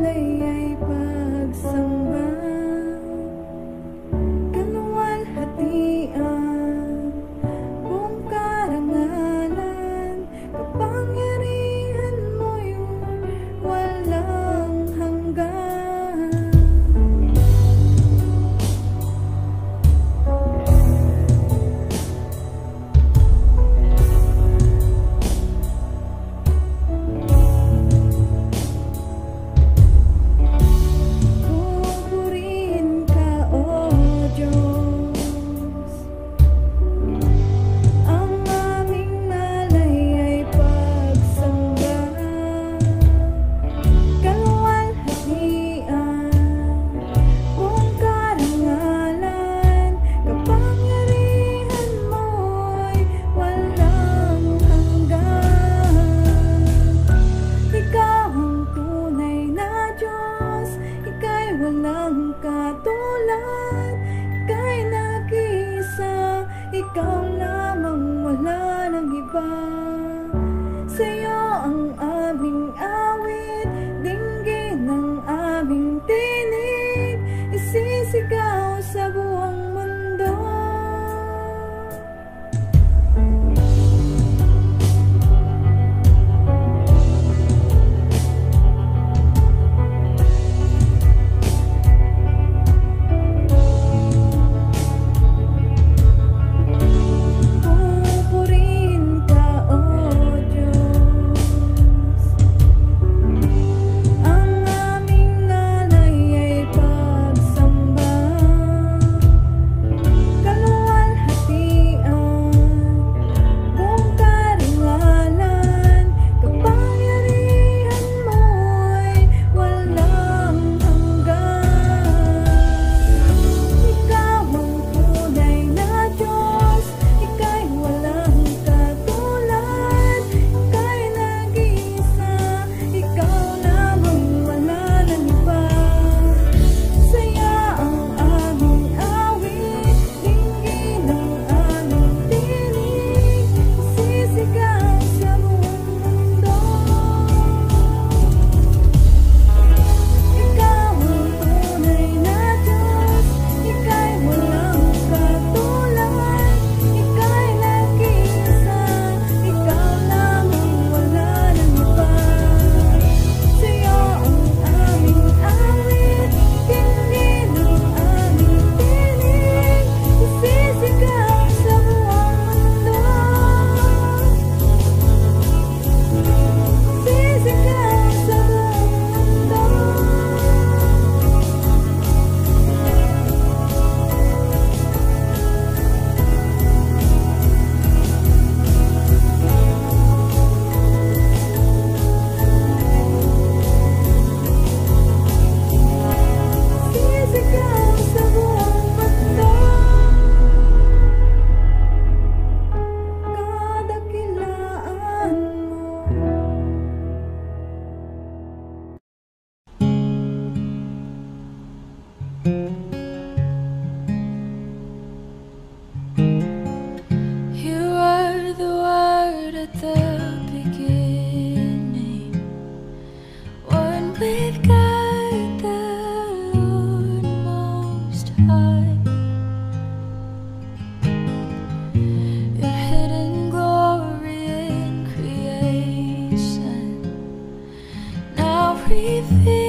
need Walang katulad. Kay nag-isa Ikaw lamang wala ng iba. baby